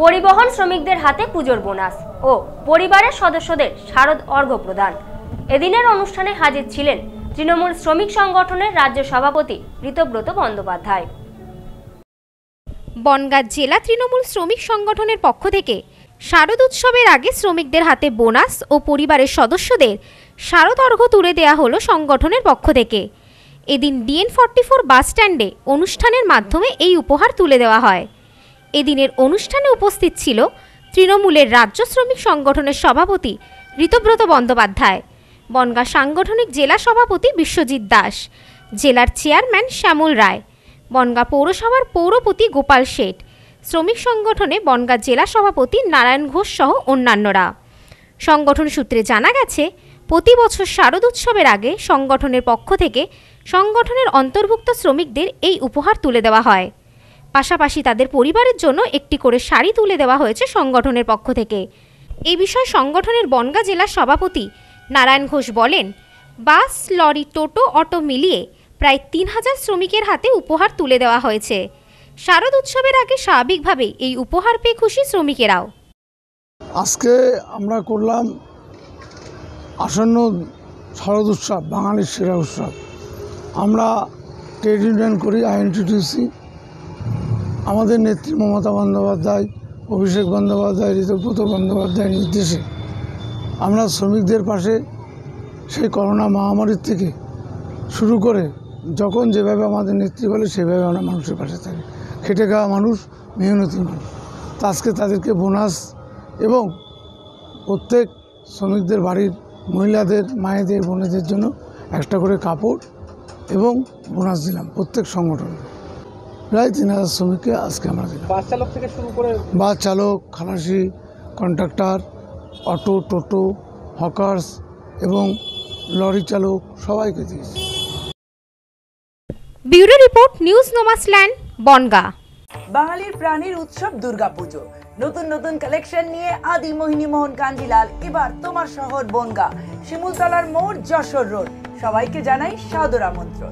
পরিবহন শ্রমিকদের হাতে পুজোর বোনাস ও পরিবারের সদস্যদের শারদ অর্ঘ্য প্রদান। এদিনের অনুষ্ঠানে হাজির ছিলেন তৃণমূল শ্রমিক সংগঠনের রাজ্য সভাপতি ঋতব্রত বন্দ্যোপাধ্যায়। বনগাঁ জেলা তৃণমূল শ্রমিক সংগঠনের পক্ষ থেকে শারদ উৎসবের আগে শ্রমিকদের হাতে বোনাস ও পরিবারের সদস্যদের শারদ অর্ঘ্য তুলে দেওয়া হলো সংগঠনের পক্ষ থেকে। এদিন ডিএন ফর্টি ফোর বাস স্ট্যান্ডে অনুষ্ঠানের মাধ্যমে এই উপহার তুলে দেওয়া হয়। এদিনের অনুষ্ঠানে উপস্থিত ছিল তৃণমূলের রাজ্য শ্রমিক সংগঠনের সভাপতি ঋতব্রত বন্দ্যোপাধ্যায়, বনগাঁ সাংগঠনিক জেলা সভাপতি বিশ্বজিৎ দাস, জেলার চেয়ারম্যান শ্যামল রায়, বনগাঁ পৌরসভার পৌরপতি গোপাল শেঠ, শ্রমিক সংগঠনে বনগাঁ জেলা সভাপতি নারায়ণ ঘোষ সহ অন্যান্যরা। সংগঠন সূত্রে জানা গেছে, প্রতি বছর শারদ উৎসবের আগে সংগঠনের পক্ষ থেকে সংগঠনের অন্তর্ভুক্ত শ্রমিকদের এই উপহার তুলে দেওয়া হয়। পাশাপাশি তাদের পরিবারের জন্য একটি করে শাড়ি তুলে দেওয়া হয়েছে সংগঠনের পক্ষ থেকে। এই বিষয়ে সংগঠনের বনগাঁ জেলার সভাপতি নারায়ণ ঘোষ বলেন, বাস, লরি, টোটো, অটো মিলিয়ে প্রায় তিন হাজার শ্রমিকের হাতে উপহার তুলে দেওয়া হয়েছে। শারদ উৎসবের আগে স্বাভাবিকভাবেই এই উপহার পেয়ে খুশি শ্রমিকেরাও। আজকে আমরা করলাম আসন্ন শারদ উৎসব, বাঙালির সেরা উৎসব। আমরা ট্রেড ইউনিয়ন করি আইএনটিটিউসি আমাদের নেত্রী মমতা বন্দ্যোপাধ্যায়, অভিষেক বন্দ্যোপাধ্যায় ঋতব্রত বন্দ্যোপাধ্যায়ের নির্দেশে আমরা শ্রমিকদের পাশে সেই করোনা মহামারীর থেকে শুরু করে যখন যেভাবে আমাদের নেত্রী বলে সেভাবে আমরা মানুষের পাশে থাকি। খেটে খাওয়া মানুষ, মেহনতি মানুষ। আজকে তাদেরকে বোনাস এবং প্রত্যেক শ্রমিকদের বাড়ির মহিলাদের, মায়েদের, বোনেদের জন্য একটা করে কাপড় এবং বোনাস দিলাম প্রত্যেক সংগঠনে। প্রায় তিন হাজার শ্রমিককে আজকে আমরা দিলাম। বাস চালক থেকে শুরু করে বাস চালক খালাসি কন্ট্রাক্টর অটো টোটো হকার্স এবং লরি চালক সবাইকে দিয়েছি। ব্যুরো রিপোর্ট নিউজ নোমাসল্যান্ড বনগাঁ। বাঙালির প্রাণীর উৎসব দুর্গাপুজো। নতুন নতুন কালেকশন নিয়ে আদি মোহিনী মোহন কাঞ্জিলাল এবার তোমার শহর বনগা। শিমুলতলার মোড় যশোর রোড। সবাইকে জানাই সাদর আমন্ত্রণ।